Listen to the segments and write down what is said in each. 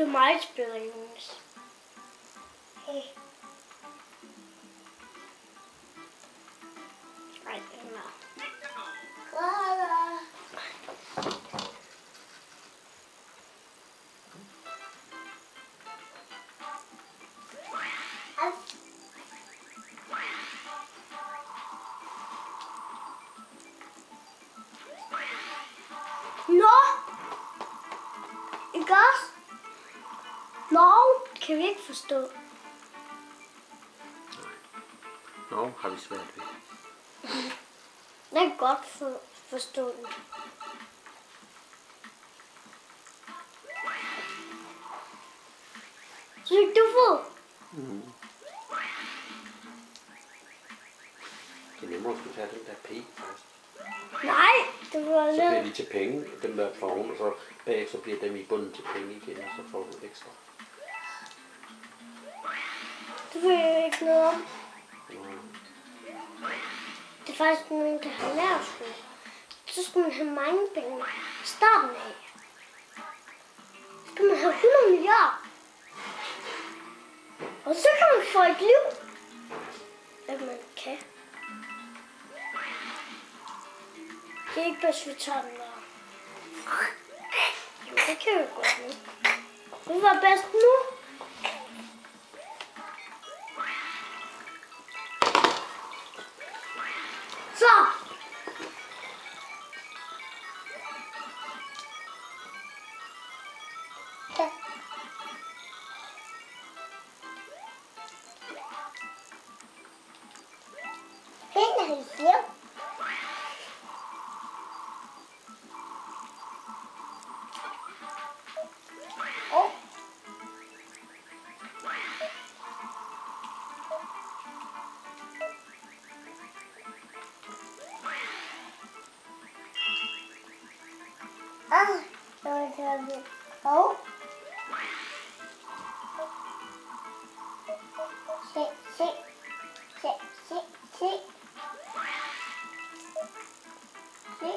to my feelings. Hey. forstå. Nej. Nå, har vi svært ved. Jeg kan godt for, forstå det. Synes du få? Mm. Det er nemmere at skulle tage den der P først. Nej, det var lidt... Så bliver de til penge, dem der får hun, og så bagefter bliver dem i bunden til penge igen, og så får hun ekstra. Det ved jeg ikke noget om. Det er faktisk noget, man kan have lært skole. Så skal man have mange penge i starten af. Så skal man have 100 milliarder. Og så kan man få et liv, Hvad man kan. Det er ikke bare svitaren der. Jo, det kan jo godt nu. Det var bedst nu. tiếp Ô. À, rồi rồi bị ấu Shake, shake, shake, shake, shake. see?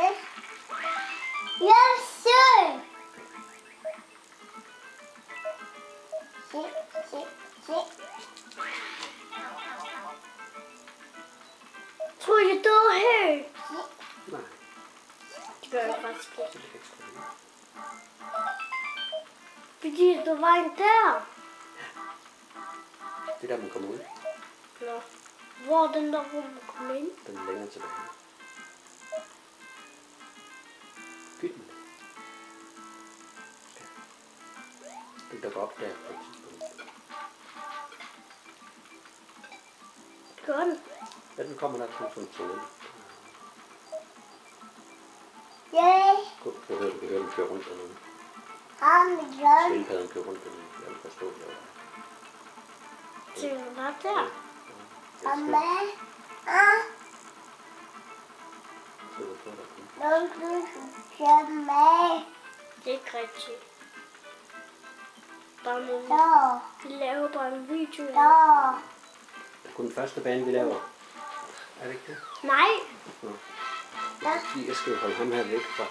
Yes. Yes, sir. Sit, sit, sit. Tore your doll hair. Did you the vine Tidak berkembang. Loh. Wo denn da rumkommen? Dann länger zu beheben. Güten. Du, da gab der Gut. Dann kann man dazu funktionieren. Yay! Gut, wir hören für runternehmen. Haben wir gehört? hören für runternehmen. haben verstanden. der. Det er ikke rigtigt. Bare nogle... Ja. Vi laver bare en video. Ja. Det er kun den første bane, vi laver. Er det ikke det? Nej. Nå. jeg skal holde ham her væk fra.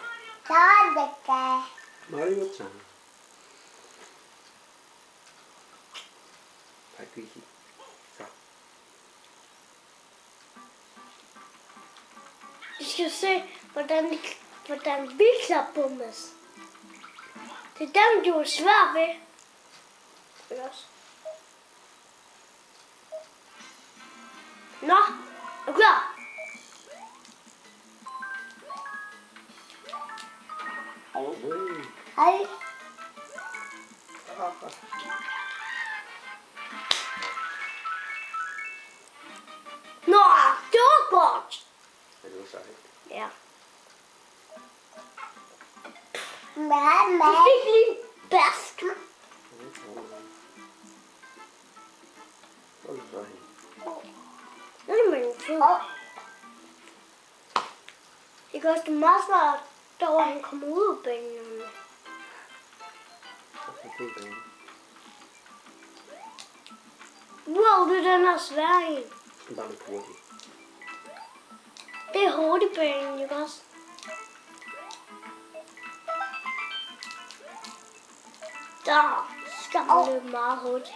Så er det ikke. Nej, det er ikke ik Ich gesehen, wat dann, war dan is. De Die dann door Schwabe. nou ik ga It looks like. Yeah. Mamma. best. Oh. Because du måste vara då come kommer ut Benjamin. Wow, du den här svägen. Det er banen, ikke også? Der skal man løbe meget hurtigt.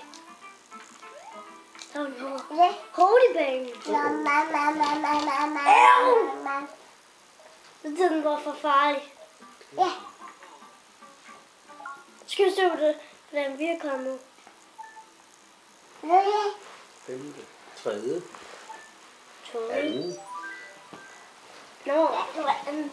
Der er en hår. Ja. Hurtigbølgen. Mamma, var for farlig. Ja. Skal vi se, hvordan vi er kommet? Ja. Femte. Tredje. Tredje. No, let them.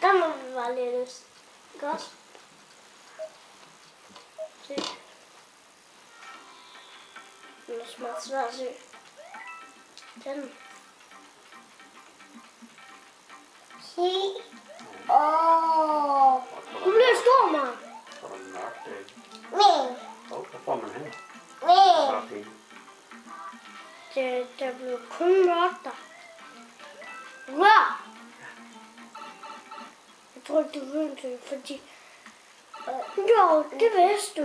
Dan må vi bare lide Oh. Kom nu, storma. Wat Me. Oh, dat kwam er heen. Nee. the blir kun rata. Ra! Jeg tror ikke rundt det, fordi... Ja, det vidste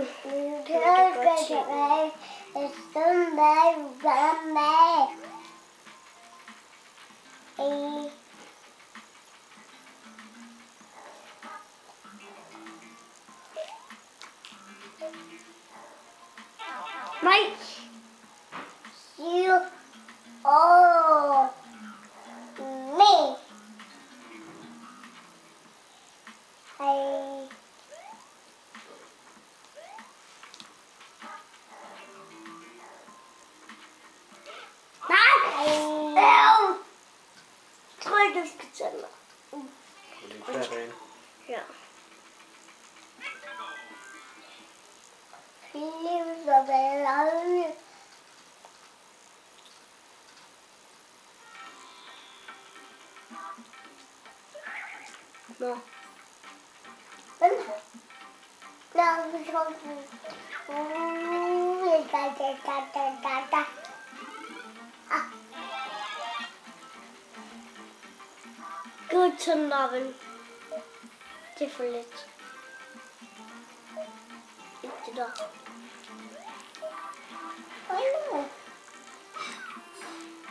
right 뭐? 나 무서워. 우, 다다다다다. 아. Guten Abend. Die Verletzung. Bitte da.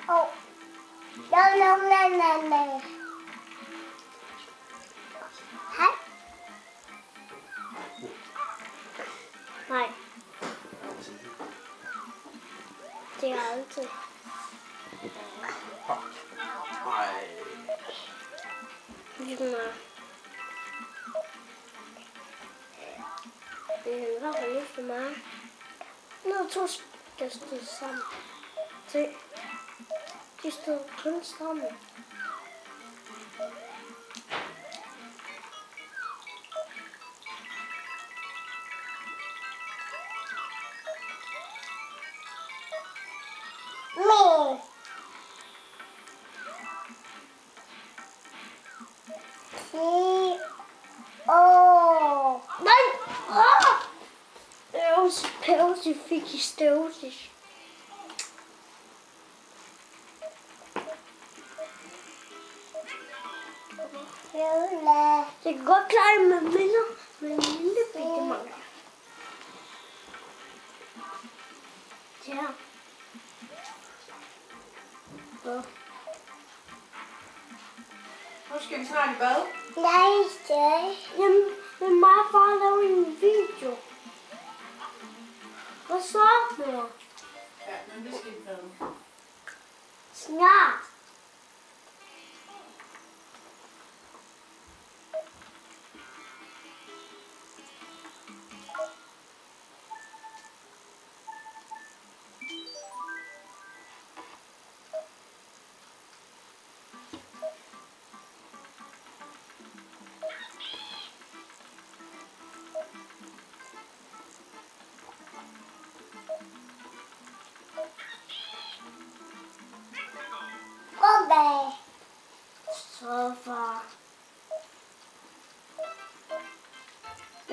Oh. No, no, no, no, no. aldrig. Nej. Lige meget. Det er for lidt for meget. Når to skal stå sammen. Se, de står kun sammen. fique steeltjes. Ik ga klaar met mijn met minder pieten maken. Ja. Moest ik eens naar de bel? Nee, Ja, mijn ma vader een video. Nasıl atmıyor? Öğretmen bisküvi alalım. Snack.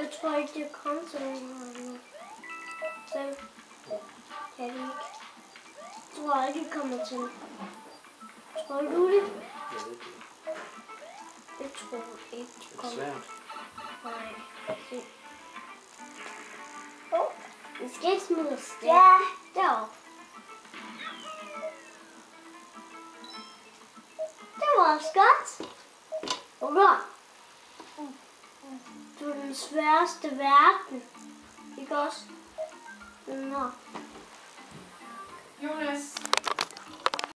That's why they're concentrating on me. So, headache. That's why I do come in. That's why I do it. Yeah, It's for each color. Oh, this gives me a stick. Yeah. No. Come on, Scott. Hold on. du er den sværeste verden. Ikke også? Nå. Jonas,